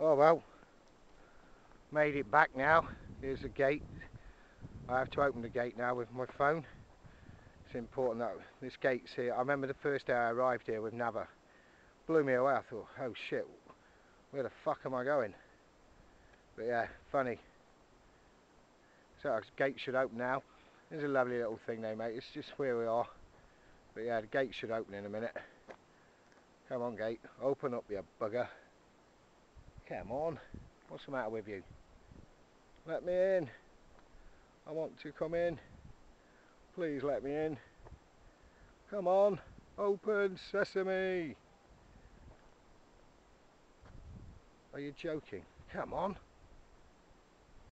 Oh well, made it back now. Here's the gate. I have to open the gate now with my phone. It's important that this gate's here. I remember the first day I arrived here with Nava. Blew me away. I thought, oh shit, where the fuck am I going? But yeah, funny. So the gate should open now. There's a lovely little thing they mate. It's just where we are. But yeah, the gate should open in a minute. Come on, gate. Open up, you bugger. Come on. What's the matter with you? Let me in. I want to come in. Please let me in. Come on. Open sesame. Are you joking? Come on.